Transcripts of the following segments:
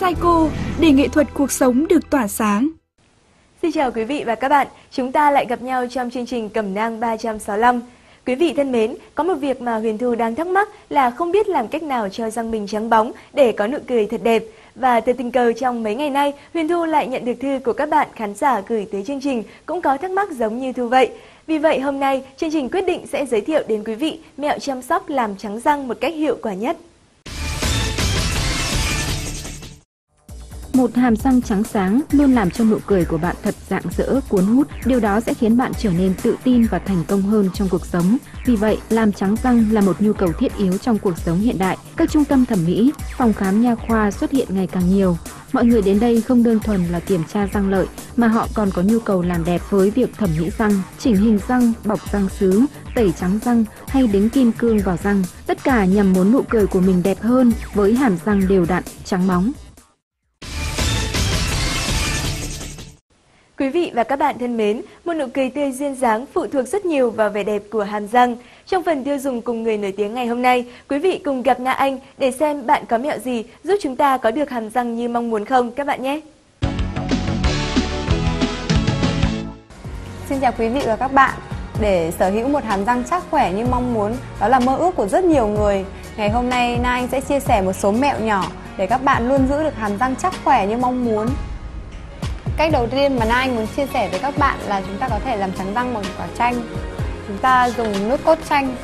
Psycho để nghệ thuật cuộc sống được tỏa sáng. Xin chào quý vị và các bạn, chúng ta lại gặp nhau trong chương trình Cẩm nang 365. Quý vị thân mến, có một việc mà Huyền Thu đang thắc mắc là không biết làm cách nào cho răng mình trắng bóng để có nụ cười thật đẹp. Và từ tình cờ trong mấy ngày nay, Huyền Thu lại nhận được thư của các bạn khán giả gửi tới chương trình cũng có thắc mắc giống như Thu vậy. Vì vậy hôm nay, chương trình quyết định sẽ giới thiệu đến quý vị mẹo chăm sóc làm trắng răng một cách hiệu quả nhất. Một hàm răng trắng sáng luôn làm cho nụ cười của bạn thật rạng rỡ, cuốn hút. Điều đó sẽ khiến bạn trở nên tự tin và thành công hơn trong cuộc sống. Vì vậy, làm trắng răng là một nhu cầu thiết yếu trong cuộc sống hiện đại. Các trung tâm thẩm mỹ, phòng khám nha khoa xuất hiện ngày càng nhiều. Mọi người đến đây không đơn thuần là kiểm tra răng lợi mà họ còn có nhu cầu làm đẹp với việc thẩm mỹ răng, chỉnh hình răng, bọc răng sứ, tẩy trắng răng hay đính kim cương vào răng. Tất cả nhằm muốn nụ cười của mình đẹp hơn với hàm răng đều đặn, trắng bóng. Quý vị và các bạn thân mến, một nụ cười tươi duyên dáng phụ thuộc rất nhiều vào vẻ đẹp của hàm răng. Trong phần tiêu dùng cùng người nổi tiếng ngày hôm nay, quý vị cùng gặp Na Anh để xem bạn có mẹo gì giúp chúng ta có được hàm răng như mong muốn không các bạn nhé. Xin chào quý vị và các bạn. Để sở hữu một hàm răng chắc khỏe như mong muốn, đó là mơ ước của rất nhiều người. Ngày hôm nay Na Anh sẽ chia sẻ một số mẹo nhỏ để các bạn luôn giữ được hàm răng chắc khỏe như mong muốn. Cách đầu tiên mà Nai Anh muốn chia sẻ với các bạn là chúng ta có thể làm trắng răng bằng quả chanh. Chúng ta dùng nước cốt chanh.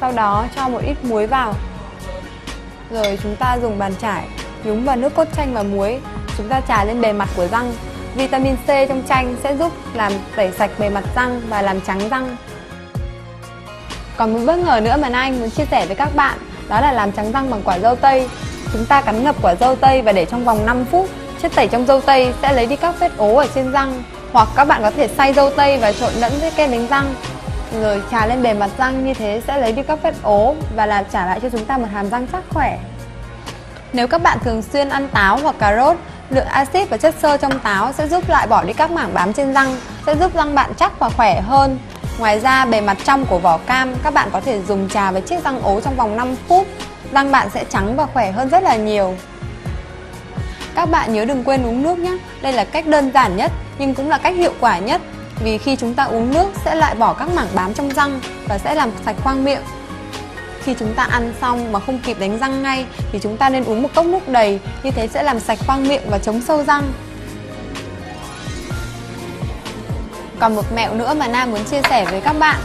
Sau đó cho một ít muối vào. Rồi chúng ta dùng bàn chải nhúng vào nước cốt chanh và muối. Chúng ta trà lên bề mặt của răng. Vitamin C trong chanh sẽ giúp làm tẩy sạch bề mặt răng và làm trắng răng. Còn một bất ngờ nữa mà Nai Anh muốn chia sẻ với các bạn, đó là làm trắng răng bằng quả dâu tây. Chúng ta cắn ngập quả dâu tây và để trong vòng 5 phút Chất tẩy trong dâu tây sẽ lấy đi các vết ố ở trên răng hoặc các bạn có thể xay dâu tây và trộn lẫn với kem đánh răng rồi trà lên bề mặt răng như thế sẽ lấy đi các vết ố và làm trả lại cho chúng ta một hàm răng chắc khỏe. Nếu các bạn thường xuyên ăn táo hoặc cà rốt, lượng axit và chất xơ trong táo sẽ giúp loại bỏ đi các mảng bám trên răng, sẽ giúp răng bạn chắc và khỏe hơn. Ngoài ra, bề mặt trong của vỏ cam các bạn có thể dùng trà với chiếc răng ố trong vòng 5 phút. Răng bạn sẽ trắng và khỏe hơn rất là nhiều. Các bạn nhớ đừng quên uống nước nhé. Đây là cách đơn giản nhất nhưng cũng là cách hiệu quả nhất vì khi chúng ta uống nước sẽ loại bỏ các mảng bám trong răng và sẽ làm sạch khoang miệng. Khi chúng ta ăn xong mà không kịp đánh răng ngay thì chúng ta nên uống một cốc nước đầy, như thế sẽ làm sạch khoang miệng và chống sâu răng. Còn một mẹo nữa mà Nam muốn chia sẻ với các bạn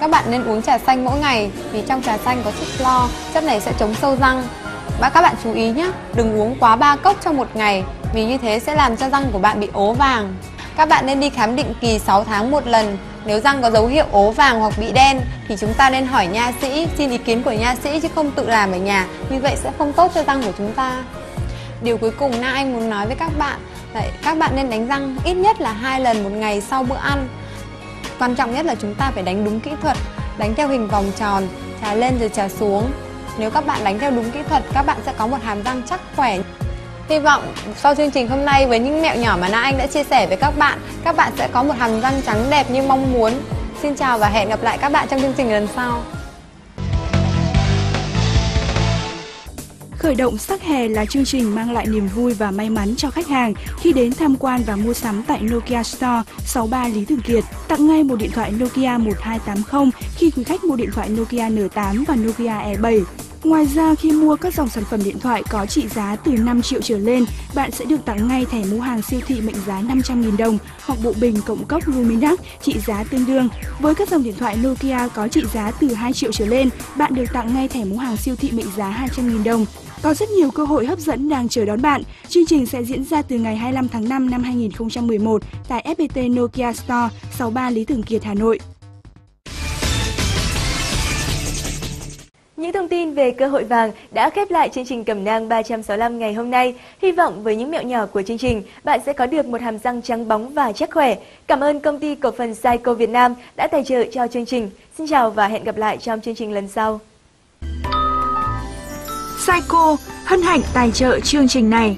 Các bạn nên uống trà xanh mỗi ngày vì trong trà xanh có chất lo, chất này sẽ chống sâu răng và các bạn chú ý nhé, đừng uống quá 3 cốc trong một ngày vì như thế sẽ làm cho răng của bạn bị ố vàng. Các bạn nên đi khám định kỳ 6 tháng một lần. Nếu răng có dấu hiệu ố vàng hoặc bị đen thì chúng ta nên hỏi nha sĩ, xin ý kiến của nha sĩ chứ không tự làm ở nhà. Như vậy sẽ không tốt cho răng của chúng ta. Điều cuối cùng Na Anh muốn nói với các bạn là các bạn nên đánh răng ít nhất là hai lần một ngày sau bữa ăn. Quan trọng nhất là chúng ta phải đánh đúng kỹ thuật, đánh theo hình vòng tròn, trà lên rồi trà xuống nếu các bạn đánh theo đúng kỹ thuật, các bạn sẽ có một hàm răng chắc khỏe. Hy vọng sau chương trình hôm nay với những mẹo nhỏ mà Na Anh đã chia sẻ với các bạn, các bạn sẽ có một hàm răng trắng đẹp như mong muốn. Xin chào và hẹn gặp lại các bạn trong chương trình lần sau. Khởi động sắc hè là chương trình mang lại niềm vui và may mắn cho khách hàng khi đến tham quan và mua sắm tại Nokia Store 63 Lý Thường Kiệt. Tặng ngay một điện thoại Nokia 1280 khi quý khách mua điện thoại Nokia N8 và Nokia E7. Ngoài ra, khi mua các dòng sản phẩm điện thoại có trị giá từ 5 triệu trở lên, bạn sẽ được tặng ngay thẻ mua hàng siêu thị mệnh giá 500.000 đồng hoặc bộ bình cộng cốc Luminax trị giá tương đương. Với các dòng điện thoại Nokia có trị giá từ 2 triệu trở lên, bạn được tặng ngay thẻ mua hàng siêu thị mệnh giá 200.000 đồng. Có rất nhiều cơ hội hấp dẫn đang chờ đón bạn. Chương trình sẽ diễn ra từ ngày 25 tháng 5 năm 2011 tại FPT Nokia Store, 63 Lý Thường Kiệt, Hà Nội. Thông tin về cơ hội vàng đã khép lại chương trình Cẩm nang 365 ngày hôm nay. Hy vọng với những mẹo nhỏ của chương trình, bạn sẽ có được một hàm răng trắng bóng và chắc khỏe. Cảm ơn công ty cổ phần Saico Việt Nam đã tài trợ cho chương trình. Xin chào và hẹn gặp lại trong chương trình lần sau. Saico hân hạnh tài trợ chương trình này.